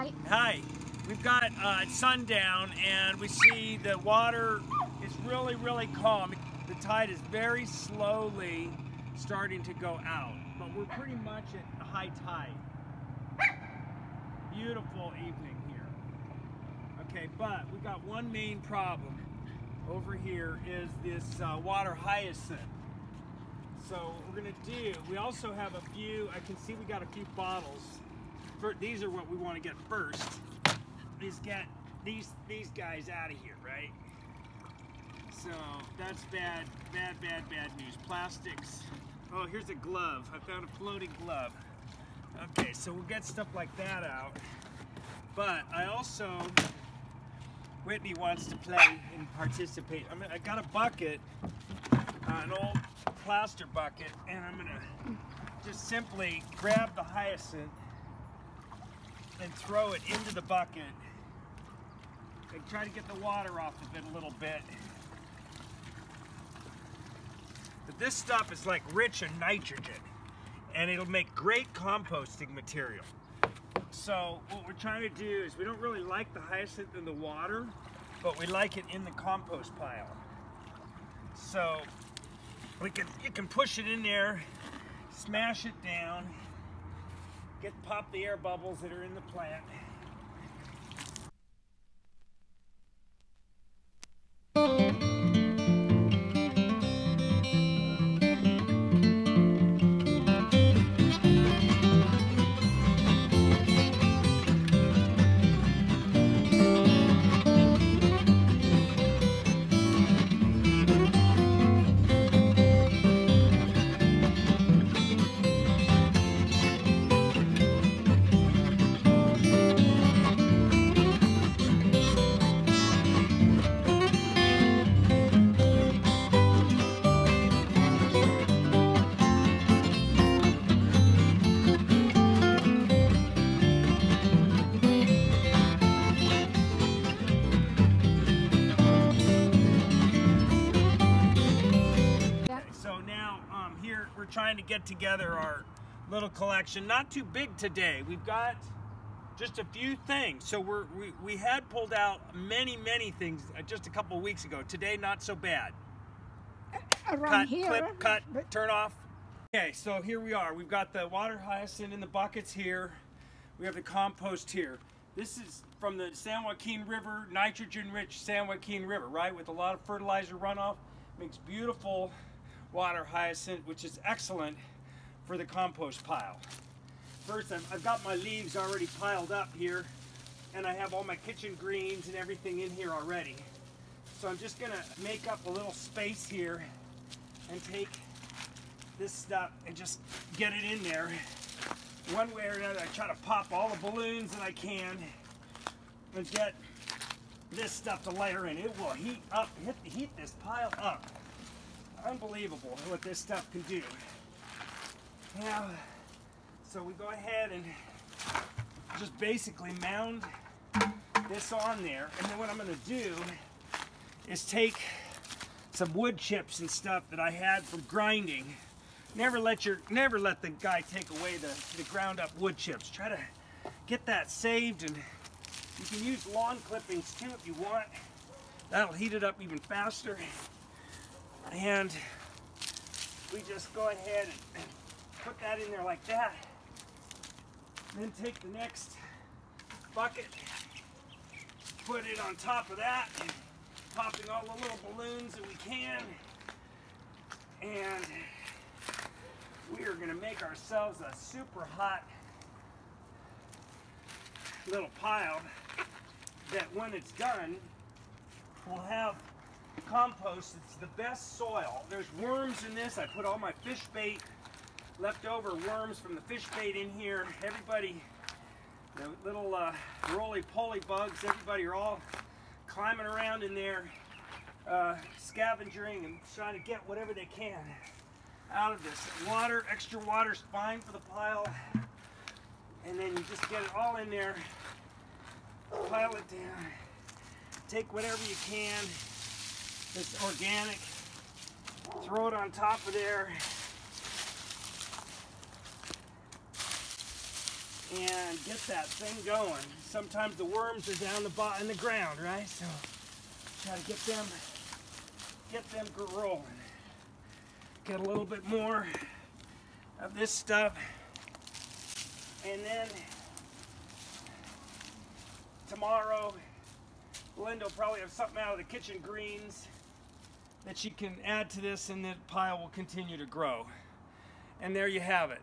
Hi. Hi. We've got uh, sundown and we see the water is really, really calm. The tide is very slowly starting to go out, but we're pretty much at high tide. Beautiful evening here. Okay, but we've got one main problem over here is this uh, water hyacinth. So what we're gonna do, we also have a few, I can see we got a few bottles. These are what we wanna get first. Is get these, these guys out of here, right? So that's bad, bad, bad, bad news. Plastics. Oh, here's a glove. I found a floating glove. Okay, so we'll get stuff like that out. But I also, Whitney wants to play and participate. I mean, I got a bucket, uh, an old plaster bucket, and I'm gonna just simply grab the hyacinth and throw it into the bucket and try to get the water off of it a little bit. But this stuff is like rich in nitrogen and it'll make great composting material. So what we're trying to do is we don't really like the hyacinth in the water, but we like it in the compost pile. So we can you can push it in there, smash it down, get pop the air bubbles that are in the plant. Trying to get together our little collection. Not too big today. We've got just a few things. So we're, we, we had pulled out many, many things uh, just a couple weeks ago. Today, not so bad. Around cut, here. clip, cut, turn off. Okay, so here we are. We've got the water hyacinth in the buckets here. We have the compost here. This is from the San Joaquin River, nitrogen-rich San Joaquin River, right? With a lot of fertilizer runoff. Makes beautiful water hyacinth, which is excellent for the compost pile. First, I've, got my leaves already piled up here, and I have all my kitchen greens and everything in here already. So I'm just gonna make up a little space here and take this stuff and just get it in there. One way or another, I try to pop all the balloons that I can and get this stuff to layer in. It will heat up, hit, heat this pile up unbelievable what this stuff can do. Now, so we go ahead and just basically mound this on there. And then what I'm gonna do is take some wood chips and stuff that I had from grinding. Never let your, never let the guy take away the, the ground up wood chips. Try to get that saved and you can use lawn clippings too if you want. That'll heat it up even faster and we just go ahead and put that in there like that. Then take the next bucket, put it on top of that, popping all the little balloons that we can. And we are gonna make ourselves a super hot little pile that when it's done, we'll have compost. It's the best soil. There's worms in this. I put all my fish bait, leftover worms from the fish bait in here. Everybody, the little uh, roly-poly bugs, everybody are all climbing around in there, uh, scavenging and trying to get whatever they can out of this. Water, extra water is fine for the pile. And then you just get it all in there, pile it down, take whatever you can, it's organic. Throw it on top of there. and get that thing going. Sometimes the worms are down the bottom in the ground, right? So try to get them get them growing. Get a little bit more of this stuff. And then tomorrow, Linda will probably have something out of the kitchen greens that she can add to this and the pile will continue to grow. And there you have it.